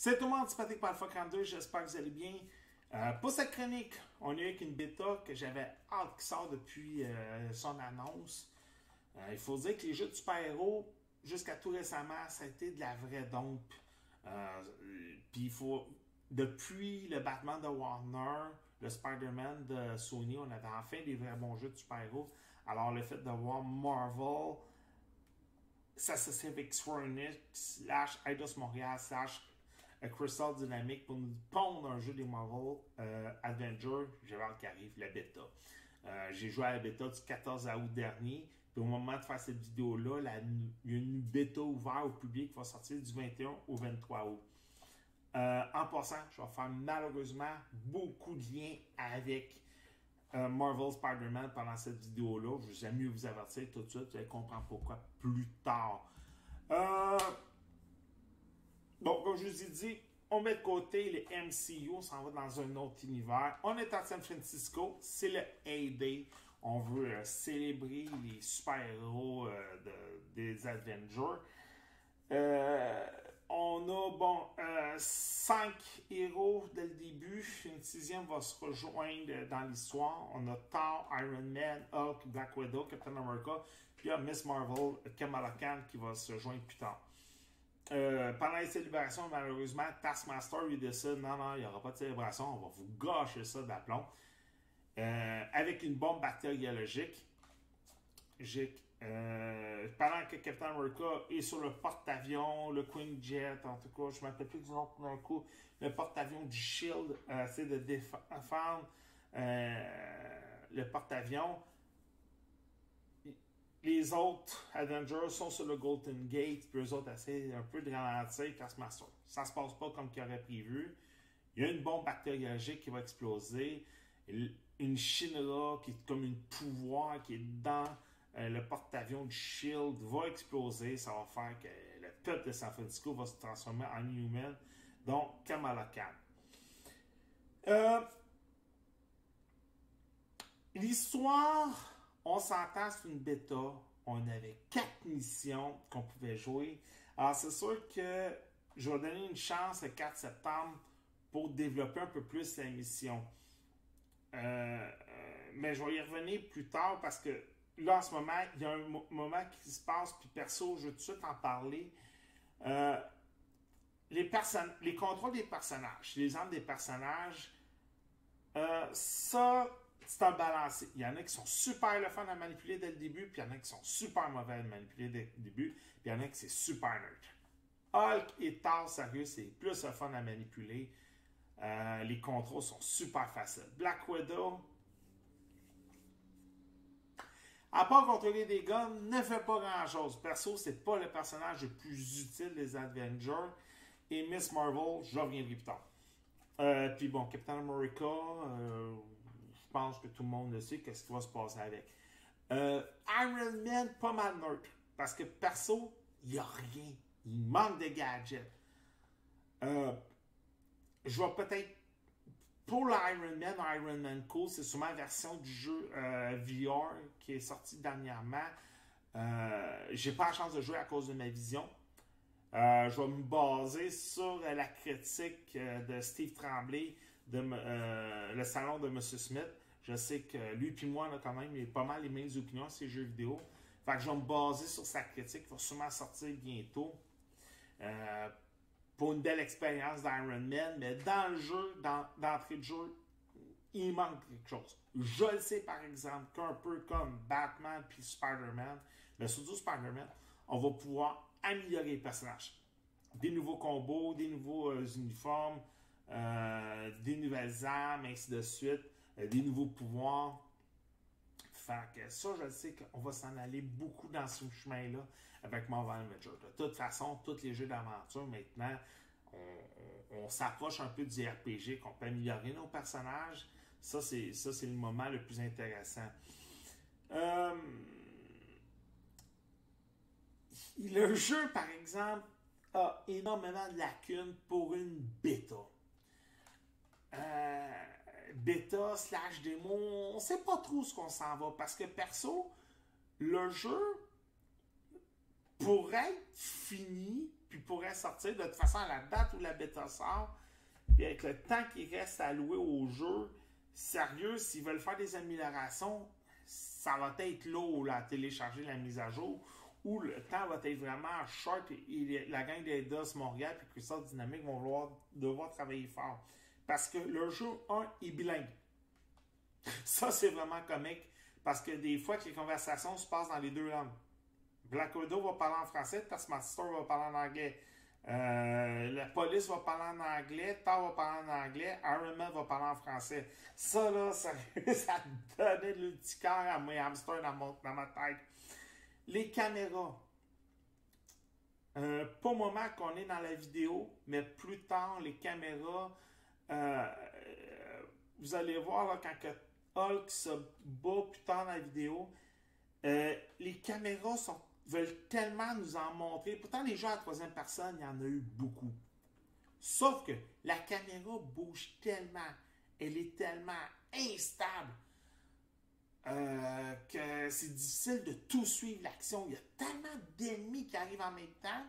C'est tout le monde, sympathique par le 42, j'espère que vous allez bien. Euh, pour cette chronique, on a eu une bêta que j'avais hâte qui sort depuis euh, son annonce. Euh, il faut dire que les jeux de super-héros, jusqu'à tout récemment, ça a été de la vraie dompe. Puis il faut. Depuis le Batman de Warner, le Spider-Man de Sony, on avait enfin des vrais bons jeux de super-héros. Alors le fait de voir Marvel s'associer avec Square Enix, slash Eidos Montréal, slash Crystal Dynamics pour nous pondre un jeu des Marvel euh, Adventure, j'ai hâte la bêta. Euh, j'ai joué à la bêta du 14 août dernier. Puis au moment de faire cette vidéo-là, il y a une bêta ouverte au public qui va sortir du 21 au 23 août. Euh, en passant, je vais faire malheureusement beaucoup de liens avec Marvel Spider-Man pendant cette vidéo-là. Je vais mieux vous avertir tout de suite, vous allez comprendre pourquoi plus tard. Donc, comme je vous ai dit, on met de côté les MCU, on s'en va dans un autre univers. On est à San Francisco, c'est le A-Day. On veut euh, célébrer les super-héros euh, des Avengers. Euh, on a, bon, cinq héros dès le début. Une sixième va se rejoindre dans l'histoire. On a Thor, Iron Man, Hulk, Black Widow, Captain America. Puis il y a Miss Marvel, Kamala Khan qui va se joindre plus tard. Euh, pendant les célébrations, malheureusement, Taskmaster lui décide non, non, il n'y aura pas de célébration, on va vous gâcher ça d'aplomb. Euh, avec une bombe bactériologique. Euh, pendant que Captain America est sur le porte-avions, le Queen Jet, en tout cas, je ne me rappelle plus du nom d'un coup, le porte-avions du Shield, c'est de défendre le porte-avions les autres Avengers sont sur le Golden Gate, puis eux autres essaient un peu de ralentir Taskmaster. Ça se passe pas comme qu'il aurait prévu. Il y a une bombe bactériologique qui va exploser. Une Shinra, qui est comme une pouvoir qui est dans euh, le porte-avions du Shield, va exploser. Ça va faire que le peuple de San Francisco va se transformer en humain. Donc, Kamala Khan. Euh, L'histoire on s'entend, c'est une bêta. On avait quatre missions qu'on pouvait jouer. Alors, c'est sûr que je vais donner une chance le 4 septembre pour développer un peu plus la mission. Euh, euh, mais je vais y revenir plus tard parce que là, en ce moment, il y a un moment qui se passe, puis perso, je vais tout de suite en parler. Euh, les, les contrôles des personnages, les armes des personnages, ça, c'est un balancé. Il y en a qui sont super le fun à manipuler dès le début, puis il y en a qui sont super mauvais à manipuler dès le début, puis il y en a qui c'est super nerd. Hulk et Thor, sérieux, c'est plus le fun à manipuler. Euh, les contrôles sont super faciles. Black Widow, à part contrôler des guns, ne fait pas grand-chose. Perso, c'est pas le personnage le plus utile des Avengers. Et Miss Marvel, je reviendrai plus tard. Euh, puis bon, Captain America, euh, que tout le monde le sait, qu'est-ce qui va se passer avec. Euh, Iron Man, pas mal neutre. Parce que perso, il n'y a rien. Il manque de gadgets. Euh, je vais peut-être. Pour l'Iron Man, Iron Man Cool, c'est sûrement la version du jeu euh, VR qui est sortie dernièrement. J'ai pas la chance de jouer à cause de ma vision. je vais me baser sur la critique de Steve Tremblay de le salon de M. Smith. Je sais que lui et moi, on a quand même pas mal les mêmes opinions sur ces jeux vidéo. Fait que je vais me baser sur sa critique qui va sûrement sortir bientôt. Euh, pour une belle expérience d'Iron Man, mais dans le jeu, dans, d'entrée de jeu, il manque quelque chose. Je le sais par exemple qu'un peu comme Batman puis Spider-Man, mais surtout Spider-Man, on va pouvoir améliorer les personnages. Des nouveaux combos, des nouveaux euh, uniformes, euh, des nouvelles armes, ainsi de suite, des nouveaux pouvoirs. Fait que ça, je sais qu'on va s'en aller beaucoup dans ce chemin-là avec Marvel Major. De toute façon, tous les jeux d'aventure maintenant, on, s'approche un peu du RPG, qu'on peut améliorer nos personnages. Ça, c'est, ça, c'est le moment le plus intéressant. Euh, le jeu, par exemple, a énormément de lacunes pour une bêta. Bêta slash démo, on sait pas trop ce qu'on s'en va parce que perso, le jeu, pourrait être fini, puis pourrait sortir de toute façon à la date où la bêta sort, puis avec le temps qui reste alloué au jeu, sérieux, s'ils veulent faire des améliorations, ça va être lourd là, à télécharger la mise à jour, ou le temps va être vraiment short et, la gang d'Eidos Montréal et Crystal Dynamics vont devoir travailler fort. Parce que le jeu 1 est bilingue. Ça, c'est vraiment comique. Parce que des fois que les conversations se passent dans les deux langues. Black Widow va parler en français, Taskmaster va parler en anglais. Euh, la police va parler en anglais, Thor va parler en anglais, Iron Man va parler en français. Ça, là, ça, donnait petit cœur à mes hamsters dans, dans ma tête. Les caméras. Euh, pas au moment qu'on est dans la vidéo, mais plus tard, les caméras, euh, vous allez voir quand que Hulk se bat plus tard dans la vidéo, euh, les caméras veulent tellement nous en montrer. Pourtant, les jeux à troisième personne, il y en a eu beaucoup. Sauf que la caméra bouge tellement, elle est tellement instable euh, que c'est difficile de tout suivre l'action. Il y a tellement d'ennemis qui arrivent en même temps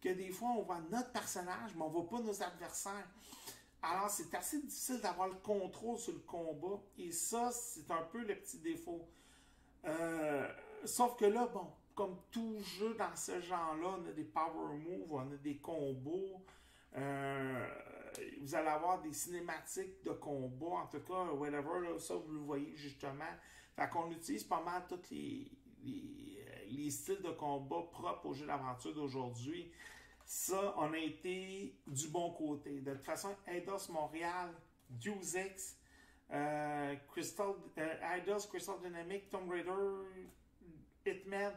que des fois, on voit notre personnage, mais on ne voit pas nos adversaires. Alors, c'est assez difficile d'avoir le contrôle sur le combat. Et ça, c'est un peu le petit défaut. Euh, sauf que là, bon, comme tout jeu dans ce genre-là, on a des power moves, on a des combos. Euh, vous allez avoir des cinématiques de combat, en tout cas, whatever, ça vous le voyez justement. Fait qu'on utilise pas mal tous les, les, styles de combat propres au jeu d'aventure d'aujourd'hui ça, on a été du bon côté. De toute façon, Eidos Montréal, Deus Ex, euh, Crystal, euh, Eidos, Crystal Dynamics, Tomb Raider, Hitman,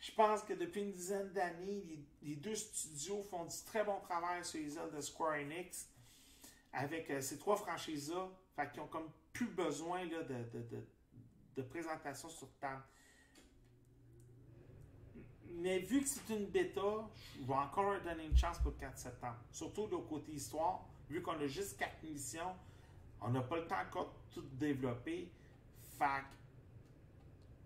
je pense que depuis une dizaine d'années, les, deux studios font du très bon travail sur les ailes de Square Enix avec euh, ces trois franchises-là. Fait qu'ils ont comme plus besoin de, de, de présentation sur table. Mais vu que c'est une bêta, je vais encore donner une chance pour le 4 septembre. Surtout de côté histoire, vu qu'on a juste 4 missions, on n'a pas le temps encore de tout développer. Fait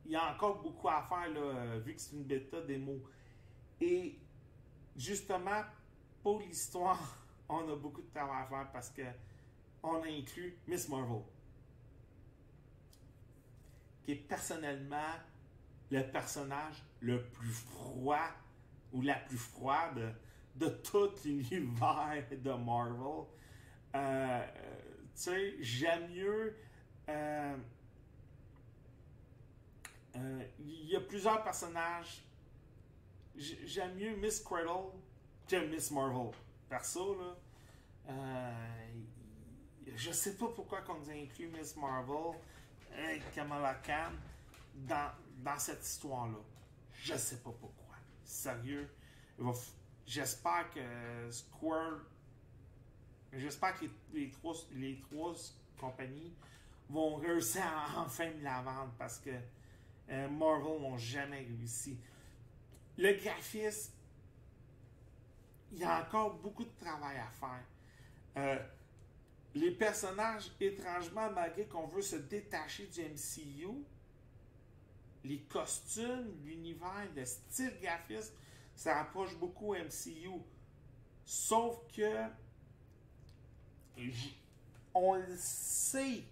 il y a encore beaucoup à faire là, vu que c'est une bêta démo. Et justement, pour l'histoire, on a beaucoup de travail à faire parce que on a inclus Miss Marvel, qui est personnellement le personnage le plus froid ou la plus froide de tout l'univers de Marvel. Euh, tu sais, j'aime mieux. Euh, euh, il y a plusieurs personnages. J'aime mieux Miss Cradle que Miss Marvel. Perso, là. je sais pas pourquoi on a inclus Miss Marvel, Kamala Khan, dans, dans cette histoire-là. Je sais pas pourquoi. Sérieux. J'espère que Square. J'espère que les, trois, les trois compagnies vont réussir à enfin la vendre parce que euh, Marvel n'ont jamais réussi. Le graphisme, il y a encore beaucoup de travail à faire. Euh, les personnages, étrangement, malgré qu'on veut se détacher du MCU, les costumes, l'univers, le style graphiste, ça rapproche beaucoup MCU. Sauf que on le sait.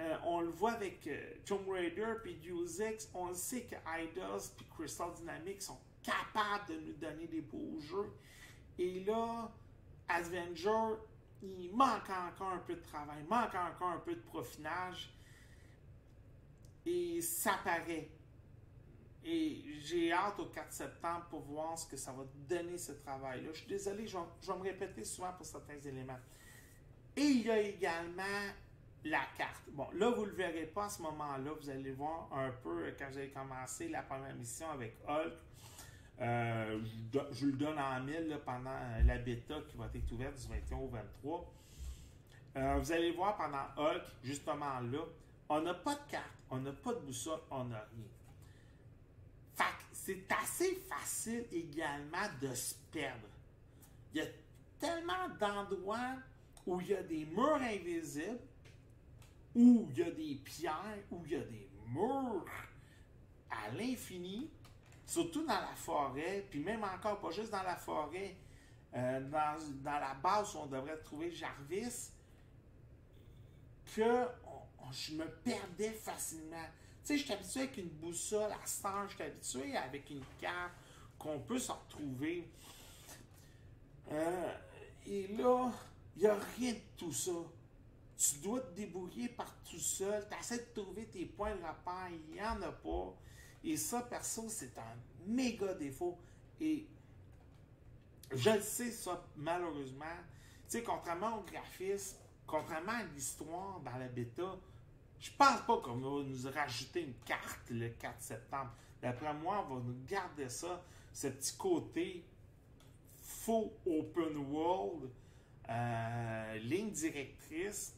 Euh, on le voit avec euh, Tomb Raider puis Deus Ex, on le sait que Eidos puis Crystal Dynamics sont capables de nous donner des beaux jeux. Et là, Avenger, il manque encore un peu de travail, il manque encore un peu de profinage. Et ça paraît. Et j'ai hâte au 4 septembre pour voir ce que ça va donner ce travail-là. Je suis désolé, je vais, me répéter souvent pour certains éléments. Et il y a également la carte. Bon, là, vous ne le verrez pas à ce moment-là. Vous allez voir un peu quand j'ai commencé la première mission avec Hulk. Euh, je, le donne en mille pendant la bêta qui va être ouverte du 21 au 23. Euh, vous allez voir pendant Hulk, justement là, on n'a pas de carte, on n'a pas de boussole, on n'a rien. Fait c'est assez facile également de se perdre. Il y a tellement d'endroits où il y a des murs invisibles, où il y a des pierres, où il y a des murs à l'infini. surtout dans la forêt, puis même encore, pas juste dans la forêt, euh, dans, dans, la base où on devrait trouver Jarvis, que je me perdais facilement. Tu sais, je suis habitué avec une boussole à star, je suis habitué avec une carte qu'on peut se retrouver. Euh, et là, il n'y a rien de tout ça. Tu dois te débrouiller par tout seul. Tu essaies de trouver tes points de repère. Il n'y en a pas. Et ça, perso, c'est un méga défaut. Et je le sais, ça, malheureusement. Tu sais, contrairement au graphisme, contrairement à l'histoire dans la bêta, je pense pas qu'on va nous rajouter une carte le 4 septembre. D'après moi, on va nous garder ça, ce petit côté faux open world, euh, ligne directrice,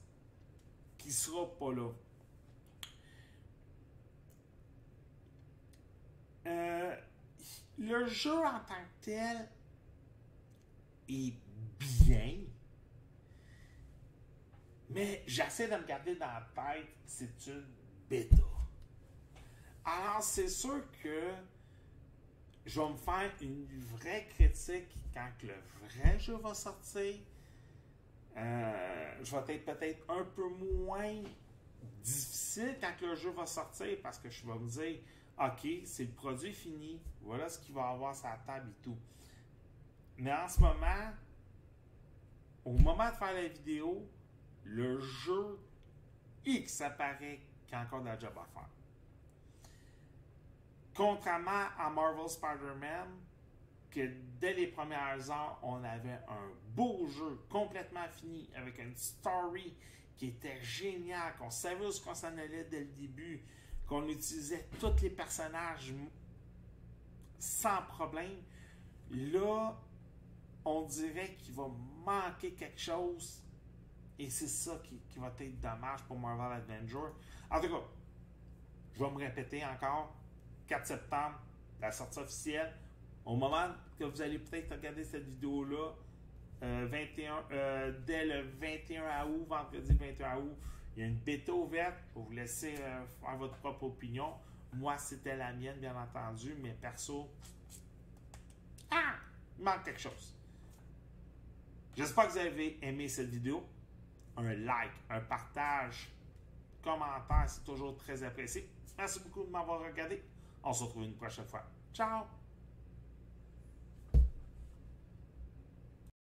qui sera pas là. Euh, le jeu en tant que tel est bien, mais j'essaie de me garder dans la tête, c'est une bêta. Alors, c'est sûr que je vais me faire une vraie critique quand le vrai jeu va sortir. Euh, je vais être peut-être un peu moins difficile quand le jeu va sortir parce que je vais me dire OK, c'est le produit fini, voilà ce qu'il va avoir sur la table et tout. Mais en ce moment, au moment de faire la vidéo, le jeu X apparaît qu'il a encore de la job à faire. Contrairement à Marvel Spider-Man, que dès les premières heures, on avait un beau jeu complètement fini avec une story qui était géniale, qu'on savait où qu'on s'en allait dès le début, qu'on utilisait tous les personnages sans problème. Là, on dirait qu'il va manquer quelque chose et c'est ça qui, va être dommage pour Marvel Adventure. En tout cas, je vais me répéter encore. 4 septembre, la sortie officielle. Au moment que vous allez peut-être regarder cette vidéo-là, 21, euh, euh, dès le 21 août, vendredi 21 août, il y a une bêta ouverte pour vous laisser euh, faire votre propre opinion. Moi, c'était la mienne, bien entendu, mais perso, ah, il manque quelque chose. J'espère que vous avez aimé cette vidéo un like, un partage, commentaire, c'est toujours très apprécié. Merci beaucoup de m'avoir regardé. On se retrouve une prochaine fois. Ciao!